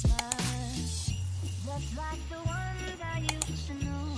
Christmas. Just like the ones I used to know.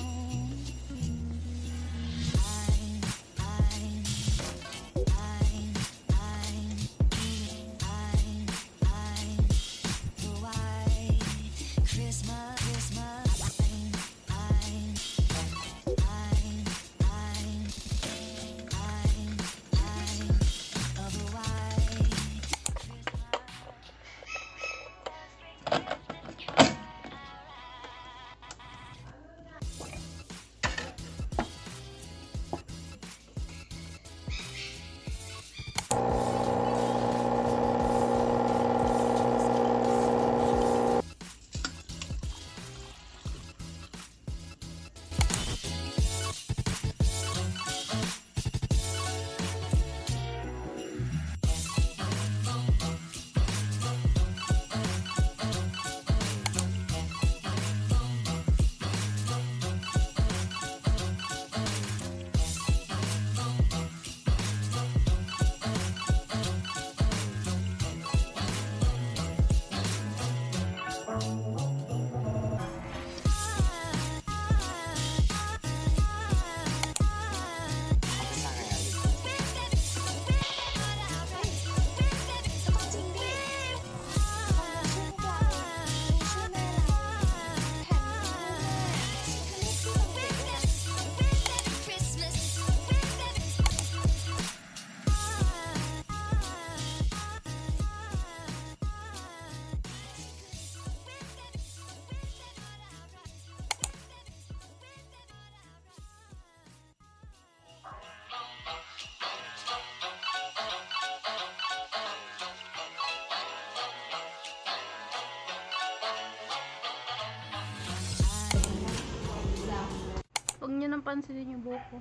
Nang pansinin yung buhok ko.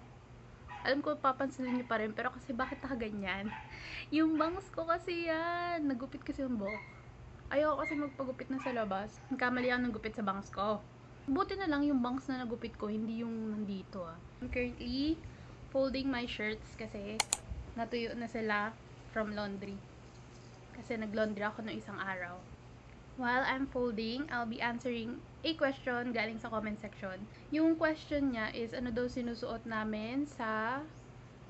Alam ko, papansinin niyo pa rin, pero kasi bakit nakaganyan? Yung bangs ko kasi yan. Nagupit kasi yung buhok. Ayoko kasi magpagupit na sa labas. Kamali ako ng gupit sa bangs ko. Buti na lang yung bangs na nagupit ko, hindi yung nandito ah. I'm currently folding my shirts kasi natuyo na sila from laundry. Kasi nag-laundry ako ng isang araw. While I'm folding, I'll be answering a question galing sa comment section. Yung question niya is ano daw sinusuot namin sa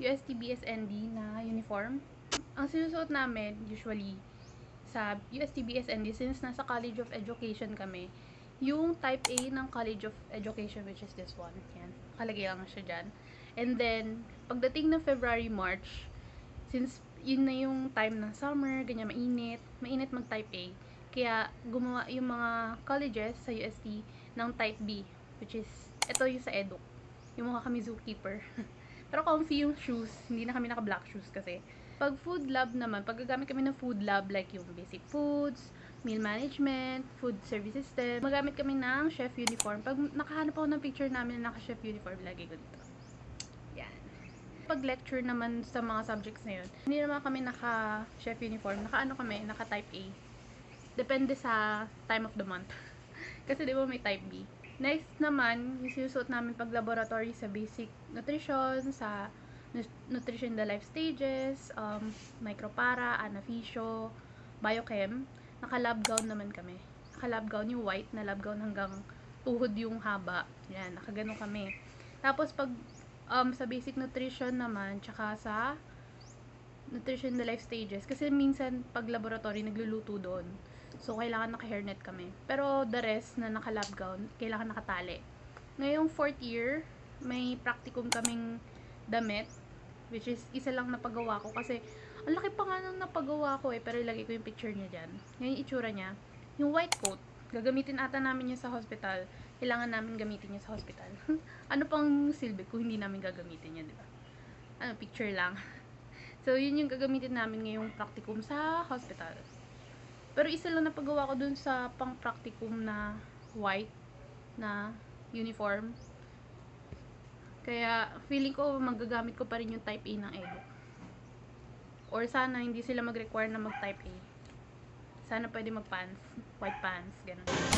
USTBS ND na uniform. Ang sinusuot namin usually sa USTBS ND since nasa College of Education kami, yung type A ng College of Education which is this one. Yan. Kalagay lang siya dyan. And then, pagdating ng February, March, since yun na yung time ng summer, ganyan mainit, mainit mag type A. Kaya gumawa yung mga colleges sa UST ng type B, which is ito yung sa Edu. Yung mga kami zookeeper. Pero comfy yung shoes, hindi na kami naka black shoes kasi. Pag food lab naman, pag gagamit kami ng food lab like yung basic foods, meal management, food service system, magamit kami ng chef uniform. Pag nakahanap ako ng picture namin na naka-chef uniform, lagi ko dito. Yan pag lecture naman sa mga subjects na yun, hindi naman kami naka-chef uniform. Naka-ano kami, naka-type A. Depende sa time of the month. Kasi di ba may type B. Next naman, yung sinusuot namin pag laboratory sa basic nutrition, sa nu- nutrition the life stages, um, micropara, anafisio, biochem. Naka-lab gown naman kami. Naka-lab gown yung white na lab gown hanggang tuhod yung haba. Yan, nakaganon kami. Tapos pag um, sa basic nutrition naman, tsaka sa nutrition the life stages. Kasi minsan, pag laboratory, nagluluto doon. So, kailangan naka-hairnet kami. Pero the rest na naka-lab gown, kailangan nakatali. Ngayong fourth year, may practicum kaming damit, which is isa lang napagawa ko. Kasi, ang laki pa nga nang napagawa ko eh, pero ilagay ko yung picture niya dyan. Yan yung itsura niya. Yung white coat, gagamitin ata namin yun sa hospital. Kailangan namin gamitin yun sa hospital. ano pang silbi kung hindi namin gagamitin yun, di ba? Ano, picture lang. So, yun yung gagamitin namin ngayong practicum sa hospital. Pero isa lang napagawa ko dun sa pang practicum na white na uniform. Kaya, feeling ko magagamit ko pa rin yung type A ng edu. Or sana hindi sila mag-require na mag-type A. Sana pwede mag-pants, white pants, ganun.